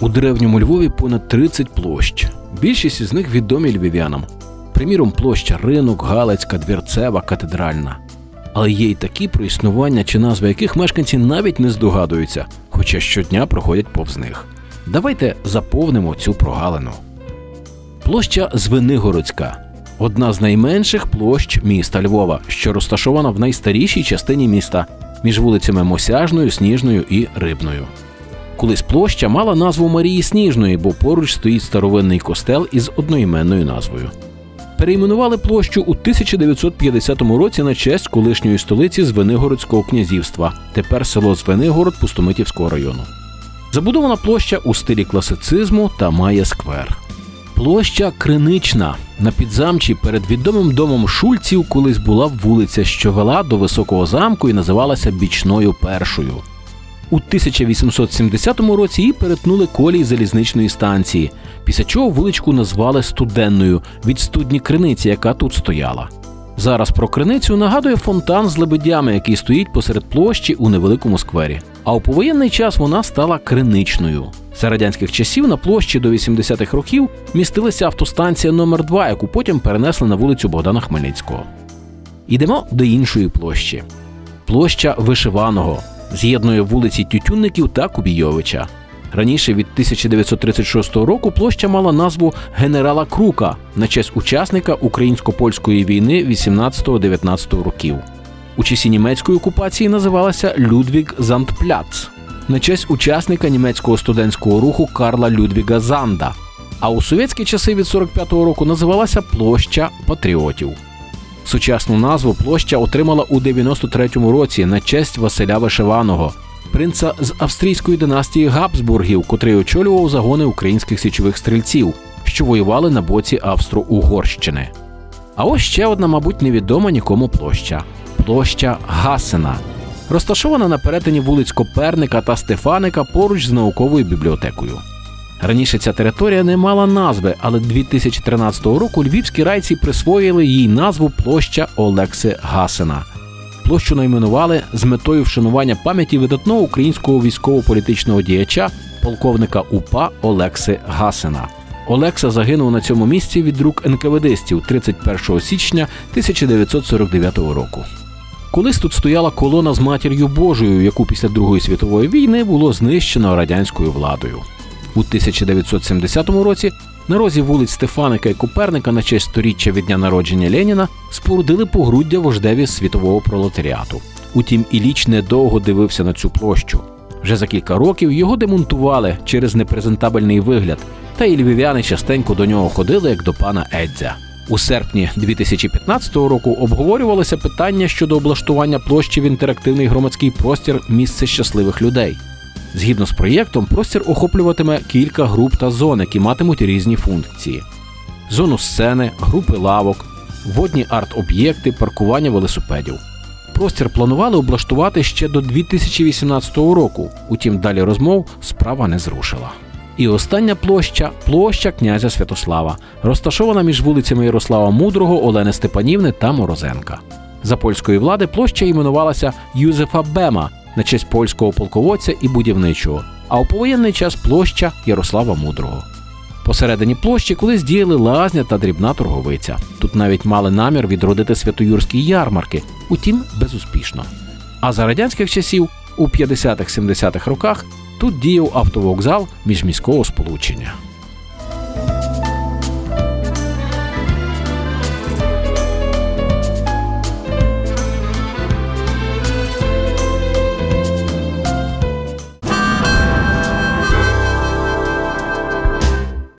У древньому Львові понад 30 площ. Більшість із них відомі львів'янам. Приміром, площа Ринок, Галицька, Двірцева, Катедральна. Але є й такі, про існування чи назви яких мешканці навіть не здогадуються, хоча щодня проходять повз них. Давайте заповнимо цю прогалину. Площа Звенигородська одна з найменших площ міста Львова, що розташована в найстарішій частині міста між вулицями Мосяжною, Сніжною і Рибною. Колись площа мала назву Марії Сніжної, бо поруч стоїть старовинний костел із одноіменною назвою. Перейменували площу у 1950 році на честь колишньої столиці Звенигородського князівства, тепер село Звенигород Пустомитівського району. Забудована площа у стилі класицизму та має сквер. Площа Кринична на підзамчі перед відомим домом Шульців колись була вулиця, що вела до високого замку і називалася Бічною Першою. У 1870 році її перетнули колії залізничної станції, після чого вуличку назвали Студенною від студні криниці, яка тут стояла. Зараз про криницю нагадує фонтан з лебедями, який стоїть посеред площі у невеликому сквері. А у повоєнний час вона стала криничною. За радянських часів на площі до 80-х років містилася автостанція номер 2 яку потім перенесли на вулицю Богдана Хмельницького. Йдемо до іншої площі. Площа Вишиваного з'єднує вулиці Тютюнників та Кубійовича. Раніше від 1936 року площа мала назву генерала Крука на честь учасника українсько-польської війни 18-19 років. У часі німецької окупації називалася Людвіг Зандпляц на честь учасника німецького студентського руху Карла Людвіга Занда. А у совєтські часи від 45-го року називалася Площа Патріотів. Сучасну назву площа отримала у 93-му році на честь Василя Вишиваного, принца з австрійської династії Габсбургів, котрий очолював загони українських січових стрільців, що воювали на боці Австро-Угорщини. А ось ще одна, мабуть, невідома нікому площа площа Гасена, розташована на перетині вулиць Коперника та Стефаника поруч з науковою бібліотекою. Раніше ця територія не мала назви, але 2013 року львівські райці присвоїли їй назву площа Олекси Гасена. Площу найменували з метою вшанування пам'яті видатного українського військово-політичного діяча, полковника УПА Олекси Гасена. Олекса загинув на цьому місці від рук НКВДстів 31 січня 1949 року. Колись тут стояла колона з матір'ю Божою, яку після Другої світової війни було знищено радянською владою. У 1970 році на розі вулиць Стефаника і Коперника на честь сторіччя від дня народження Леніна спорудили погруддя вождеві світового пролетаріату. Утім, Іліч недовго дивився на цю площу. Вже за кілька років його демонтували через непрезентабельний вигляд, та і львів'яни частенько до нього ходили як до пана Едзя. У серпні 2015 року обговорювалося питання щодо облаштування площі в інтерактивний громадський простір місце щасливих людей. Згідно з проєктом, простір охоплюватиме кілька груп та зон, які матимуть різні функції: зону сцени, групи лавок, водні арт-об'єкти, паркування велосипедів. Простір планували облаштувати ще до 2018 року, утім далі розмов справа не зрушила. І остання площа площа князя Святослава, розташована між вулицями Ярослава Мудрого, Олени Степанівни та Морозенка. За польської влади площа іменувалася Юзефа Бема на честь польського полководця і будівничого, а у повоєнний час площа Ярослава Мудрого. Посередині площі колись діяли лазня та дрібна торговиця. Тут навіть мали намір відродити святоюрські ярмарки, утім безуспішно. А за радянських часів у 50-70-х роках тут діяв автовокзал міжміського сполучення.